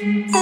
Oh.